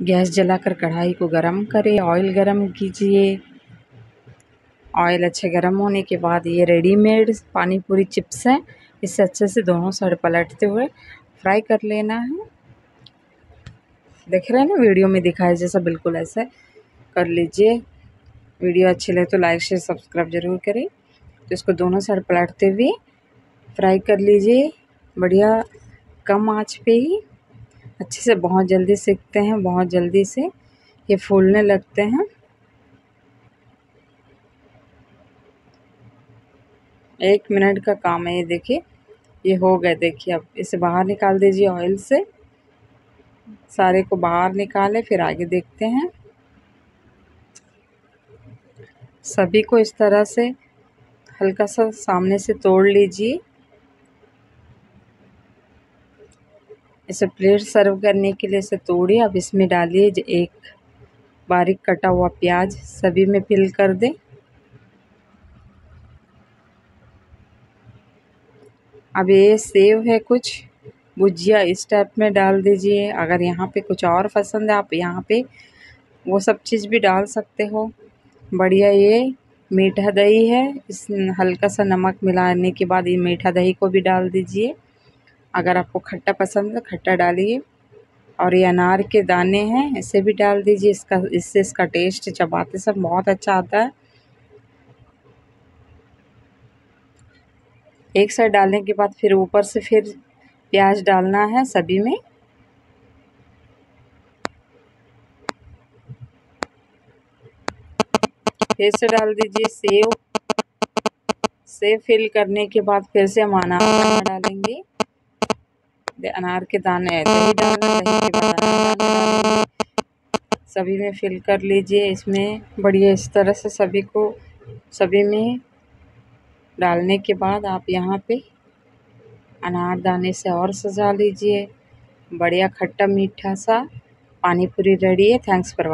Gas जलाकर कढ़ाई को गरम करें, ऑयल गरम कीजिए। ऑयल अच्छे गरम होने के बाद ये रेडीमेड पानी पूरी चिप्स हैं, इसे अच्छे से दोनों साइड पलटते हुए फ्राई कर लेना है। देख रहे हैं ना, वीडियो में दिखाया जैसा बिल्कुल ऐसे कर लीजिए। वीडियो अच्छी लगे तो लाइक, शेयर, सब्सक्राइब ज़रूर करें। तो इसको दोनों साइड पलटते हुए फ्राई कर लीजिए। बढ़िया कम आँच पे ही। अच्छे से, बहुत जल्दी सीखते हैं, बहुत जल्दी से ये फूलने लगते हैं। एक मिनट का काम है ये देखिए, ये हो गए, देखिए अब इसे बाहर निकाल दीजिए ऑयल से। सारे को बाहर निकालें, फिर आगे देखते हैं। सभी को इस तरह से हल्का सा सामने से तोड़ लीजिए। इसे प्लेट सर्व करने के लिए इसे तोड़िए अब इसमें डालिए एक बारीक कटा हुआ प्याज, सभी में फिल कर दें। अब ये सेव है कुछ। भुजिया इस टाइप में डाल दीजिए। अगर यहाँ पे कुछ और पसंद है, आप यहाँ पे वो सब चीज़ भी डाल सकते हो। बढ़िया ये मीठा दही है। इस हल्का सा नमक मिलाने के बाद ये मीठा दही को भी डाल दीजिए। अगर आपको खट्टा पसंद है खट्टा डालिए। और ये अनार के दाने हैं इसे भी डाल दीजिए। इसका इससे इसका टेस्ट चबाते सब बहुत अच्छा आता है। एक साइड डालने के बाद फिर ऊपर से फिर प्याज डालना है सभी में। फिर से डाल दीजिए सेव। सेव फिल करने के बाद फिर से हम अनार डालेंगे। अनार के दाने दही डालना, दही के बाद अनार डालेंगे सभी में फिल कर लीजिए इसमें। बढ़िया इस तरह से सभी को, सभी में डालने के बाद आप यहाँ पे अनार दाने से और सजा लीजिए। बढ़िया खट्टा मीठा सा पानी पूरी रेडी है। Thanks for